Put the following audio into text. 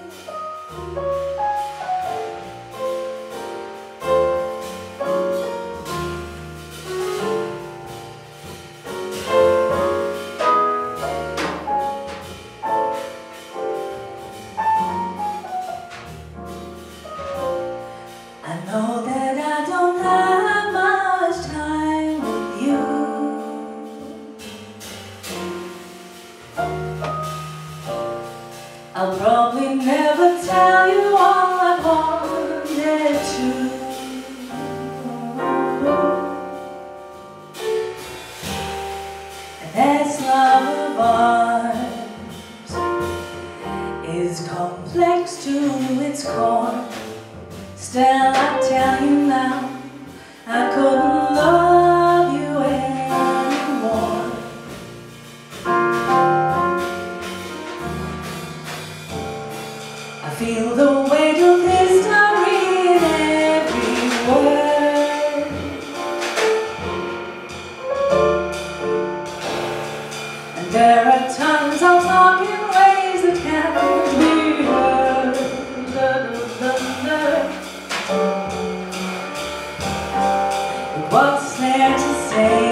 Música is complex to its core. Still, I tell you now, I couldn't love. Say